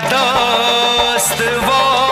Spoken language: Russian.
дост во